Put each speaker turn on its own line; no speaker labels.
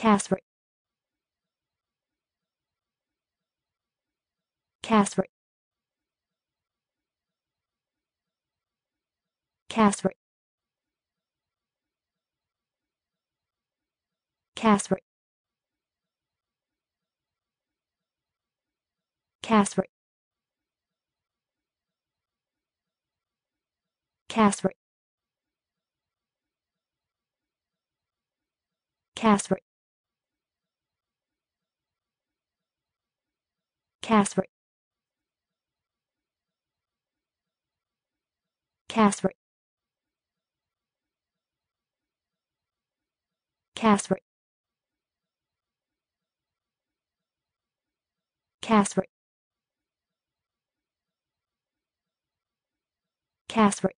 Casper Casper Casper Casper Casper Casper Casper Casper. Casper. Casper. Casper. Casper